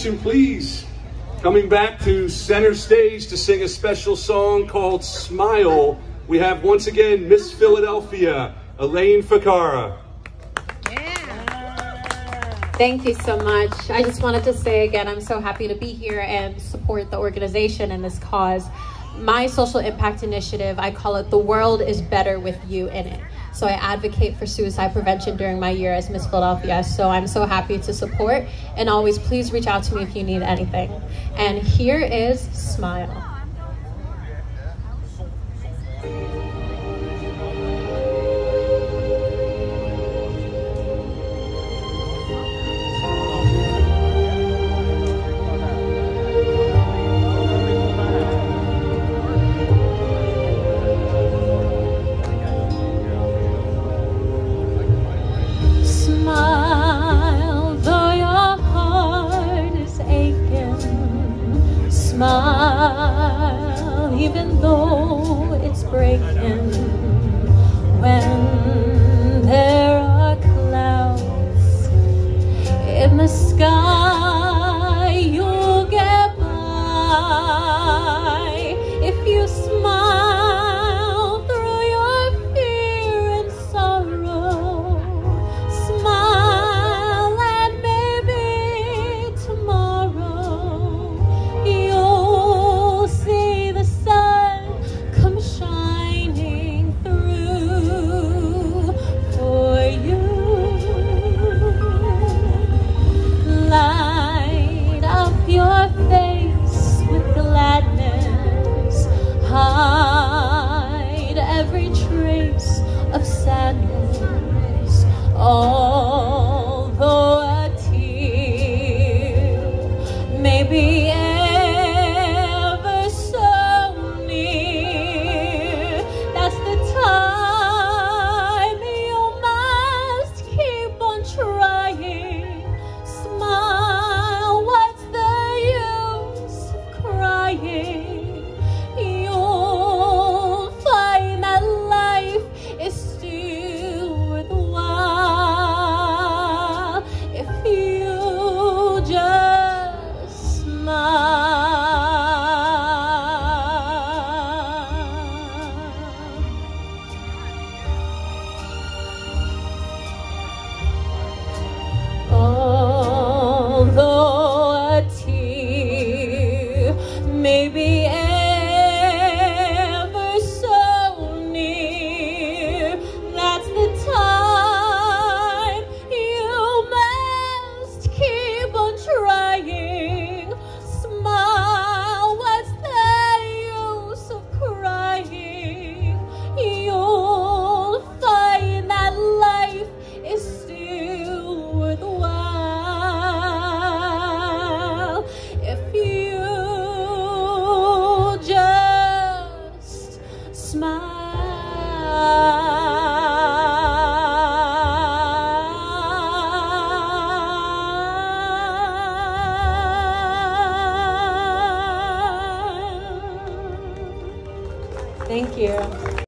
Please, coming back to center stage to sing a special song called Smile, we have once again Miss Philadelphia, Elaine Ficarra. Thank you so much. I just wanted to say again, I'm so happy to be here and support the organization and this cause. My social impact initiative, I call it The World is Better with You in It. So I advocate for suicide prevention during my year as Miss Philadelphia. So I'm so happy to support and always please reach out to me if you need anything. And here is Smile. Smile, even though it's breaking. Thank you.